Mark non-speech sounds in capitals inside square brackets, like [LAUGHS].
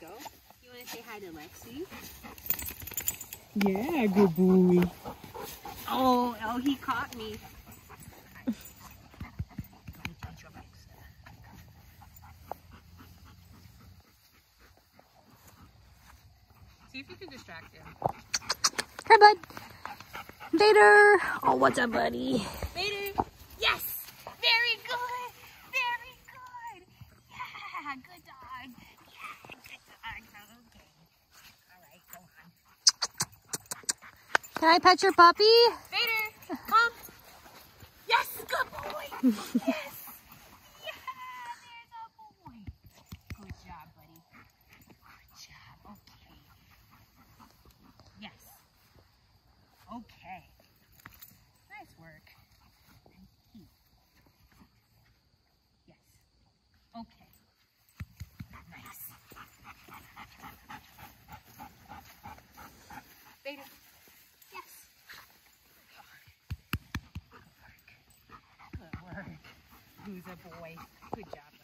gonna say hi to Lexi? Yeah, good boy. Oh, oh, he caught me. See if you can distract him. Hi, bud. Vader. Oh, what's up, buddy? Vader. Yes. Can I pet your puppy? Vader, come. Yes. Good boy. [LAUGHS] Yes. Yeah. There's a boy. Good job, buddy. Good job. Okay. Yes. Okay. Nice work. Yes. Okay. Nice. Vader. Yes. Good work. Good work. Who's a boy? Good job.